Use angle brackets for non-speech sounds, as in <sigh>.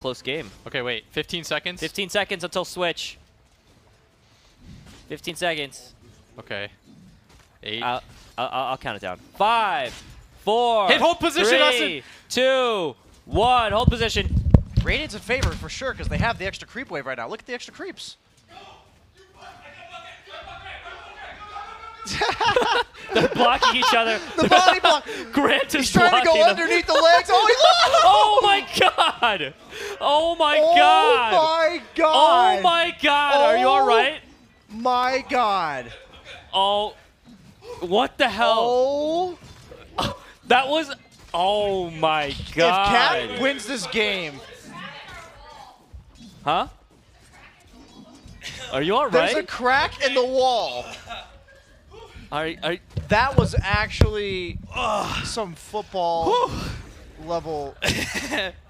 close game. Okay, wait. 15 seconds? 15 seconds until switch. 15 seconds. Okay. Eight. I'll, I'll, I'll count it down. Five, four, Hit hold position, three, two, one. Hold position. Radiant's in favor for sure because they have the extra creep wave right now. Look at the extra creeps. <laughs> They're blocking each other. The body block. Grant is He's trying to blocking go them. underneath the legs. Oh, he <laughs> lost! Oh my god! Oh my oh god! Oh my god! Oh my god! Are you all Oh. My god! Oh, what the hell? Oh! <laughs> That was. Oh my god! If Cat wins this game, huh? Are you all there's a crack in the wall. Are, are, That was actually some football level <laughs>